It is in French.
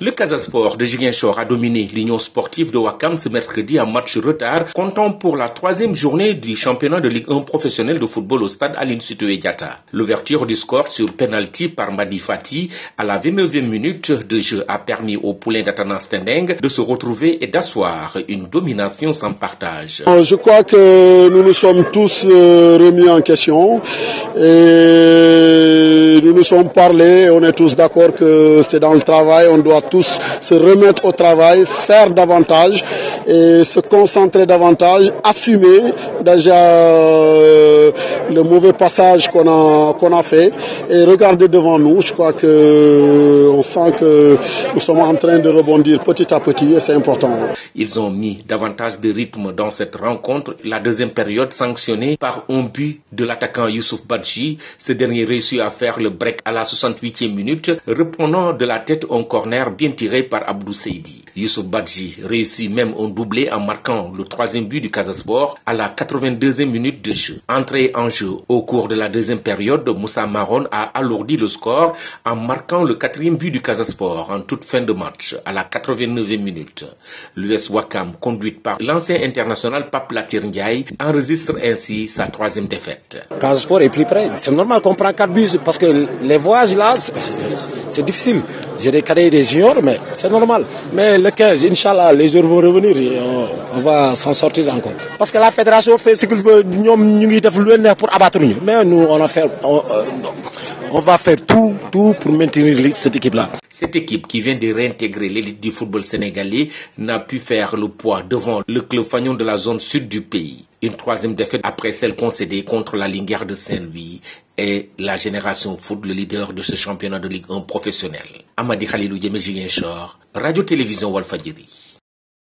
Le Casasport de Ziguinchor a dominé l'Union sportive de Wakam ce mercredi en match retard, comptant pour la troisième journée du championnat de Ligue 1 professionnel de football au stade Aline Sitoé Diatta. L'ouverture du score sur penalty par Madi Fati à la 29e minute de jeu a permis au poulain d'Atana Stendeng de se retrouver et d'asseoir une domination sans partage. Je crois que nous nous sommes tous remis en question et nous nous sommes parlé, on est tous d'accord que c'est dans le travail, on doit tous se remettre au travail, faire davantage et se concentrer davantage, assumer déjà euh, le mauvais passage qu'on a, qu'on a fait et regarder devant nous. Je crois que on sent que nous sommes en train de rebondir petit à petit et c'est important. Ils ont mis davantage de rythme dans cette rencontre. La deuxième période sanctionnée par un but de l'attaquant Youssouf Badji. Ce dernier réussit à faire le break à la 68e minute, reprenant de la tête un corner bien tiré par Abdou Seidi. Youssouf Badji réussit même un doublé en marquant le troisième but du Casasport à la 82e minute de jeu. Entré en jeu au cours de la deuxième période, Moussa Maron a alourdi le score en marquant le quatrième but du Casasport en toute fin de match à la 89e minute. L'US Wakam, conduite par l'ancien international Pape Latir enregistre ainsi sa troisième défaite. Casasport est plus près. C'est normal qu'on prend 4 buts parce que les voyages là, c'est difficile. J'ai des cadets et des juniors, mais c'est normal. Mais le 15, Inch'Allah, les jours vont revenir et on, va s'en sortir encore. Parce que la fédération fait ce qu'il veut, pour abattre nous. Mais nous, on, fait, on, va faire tout, tout pour maintenir cette équipe-là. Cette équipe qui vient de réintégrer l'élite du football sénégalais n'a pu faire le poids devant le club fagnon de la zone sud du pays. Une troisième défaite après celle concédée contre la Linguère de Saint-Louis et la Génération Foot, le leader de ce championnat de Ligue 1 professionnel. Amadi Khalilou Djemé Radio-Télévision Walfadjiri.